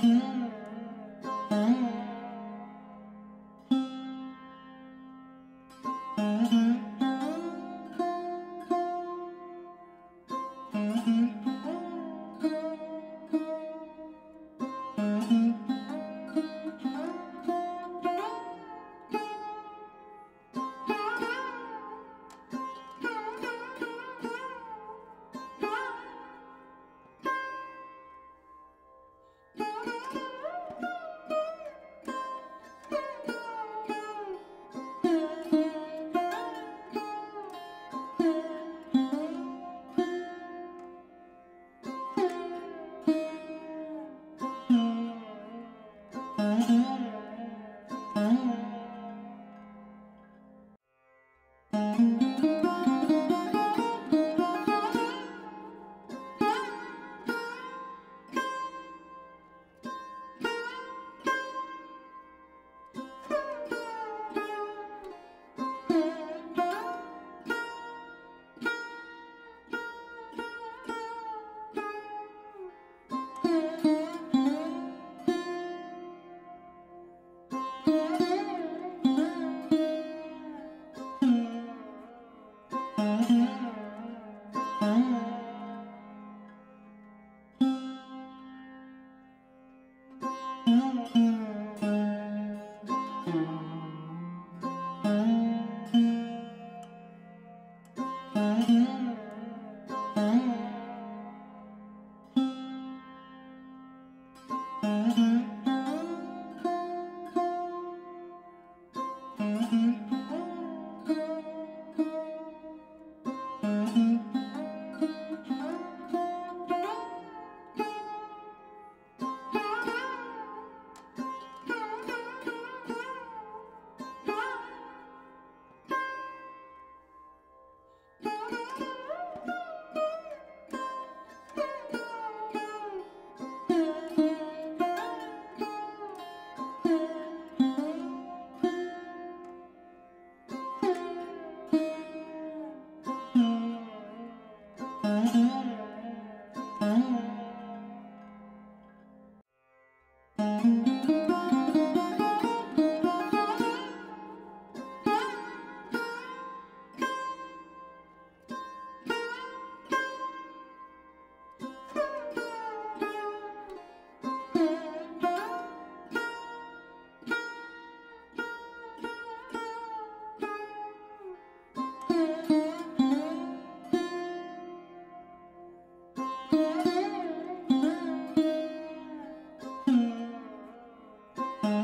Mm-hmm. Música hum.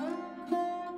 Thank you.